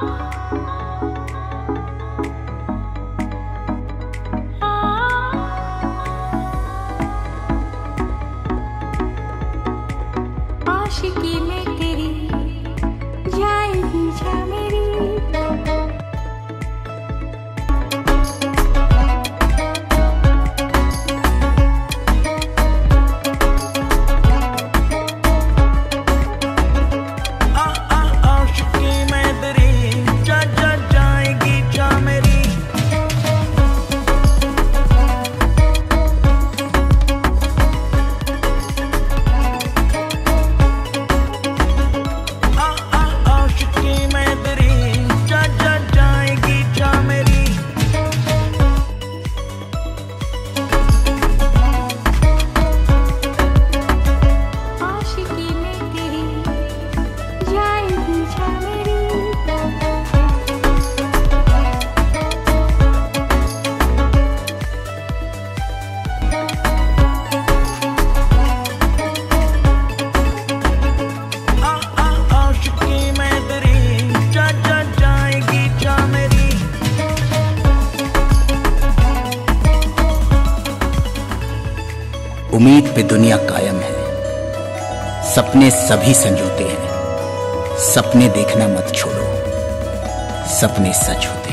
Música उम्मीद पे दुनिया कायम है। सपने सभी संजोते हैं। सपने देखना मत छोड़ो। सपने सच होते